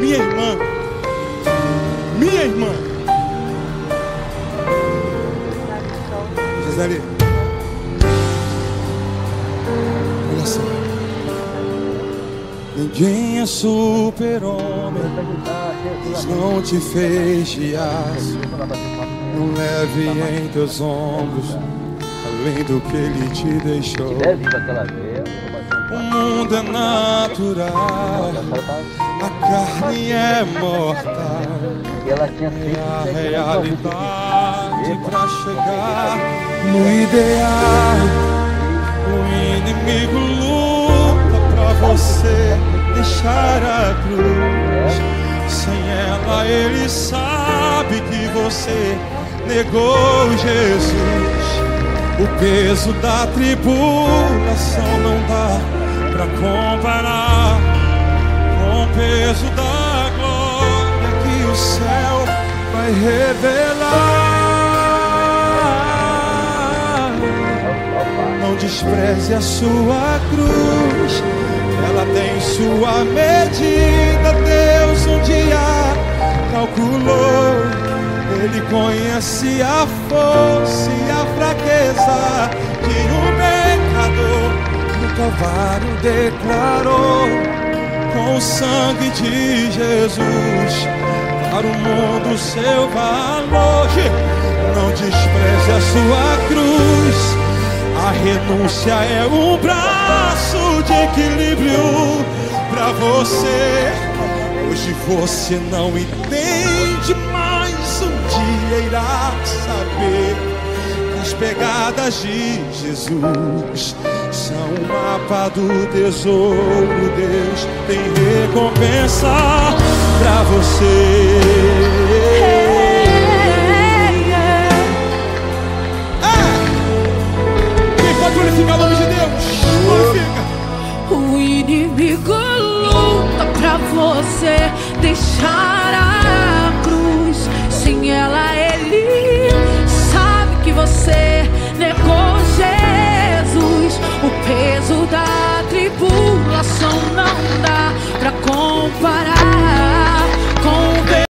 minha irmã, minha irmã. Gisele, olha só. Ninguém é super-homem, mas não te fez de aço. Não leve em teus ombros, além do que ele te deixou. Aquela vez. O mundo é natural, a carne é mortal. É a realidade pra chegar no ideal. O inimigo luta pra você deixar a cruz. Sem ela, ele sabe que você negou Jesus. O peso da tribulação não dá pra comparar com o peso da glória que o céu vai revelar. Não despreze a sua cruz, ela tem sua medida. Deus um dia calculou. Ele conhece a força e a fraqueza que o pecador no Calvário declarou. Com o sangue de Jesus, para o mundo seu valor. Não despreze a sua cruz. A renúncia é um braço de equilíbrio para você. Hoje você não entende, um dia irá saber que as pegadas de Jesus são o mapa do tesouro. Deus tem recompensa para você. Glorificar o nome de Deus? Glorifica. O inimigo luta pra você situação não dá pra comparar.